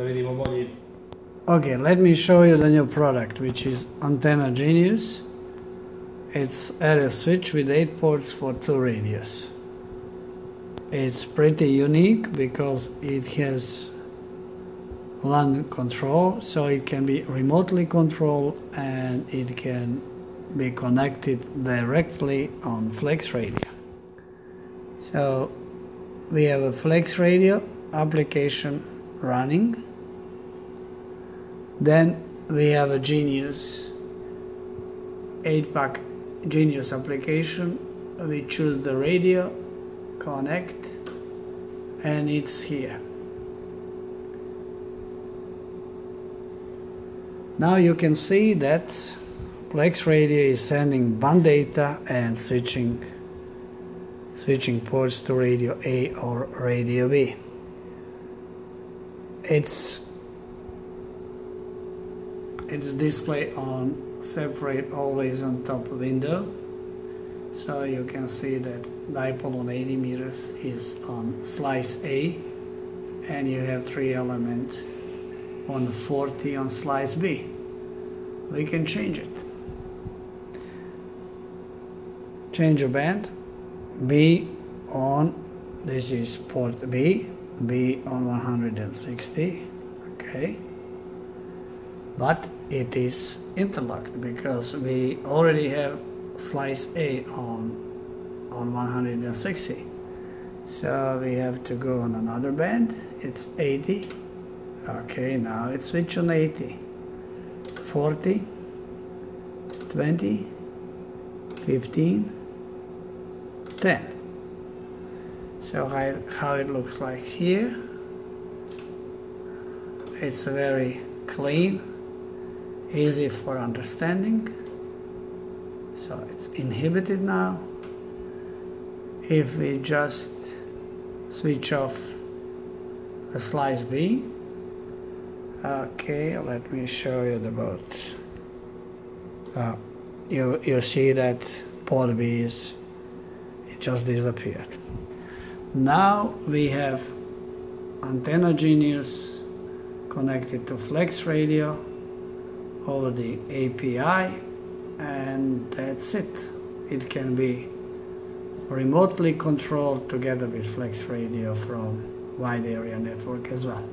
da vidimo bolji Okay, let me show you the new product, which is Antenna Genius. It's area switch with 8 ports for 2 radios. It's pretty unique because it has LAN control, so it can be remotely controlled and it can be connected directly on Flex Radio. So we have a Flex Radio application running then we have a Genius 8 pack Genius application. We choose the radio, connect, and it's here. Now you can see that Flex Radio is sending band data and switching switching ports to radio A or radio B. It's it's display on separate always on top window. So you can see that dipole on 80 meters is on slice A and you have three element on 40 on slice B. We can change it. Change a band. B on this is port B B on 160 okay but it is interlocked because we already have slice A on on 160 so we have to go on another band. It's 80 okay now it's switch on 80 40 20 15 10 so how, how it looks like here? It's very clean easy for understanding. So it's inhibited now. If we just switch off a slice B okay let me show you the boat uh, you you see that port B is it just disappeared. Now we have antenna genius connected to flex radio over the API and that's it. It can be remotely controlled together with Flex Radio from wide area network as well.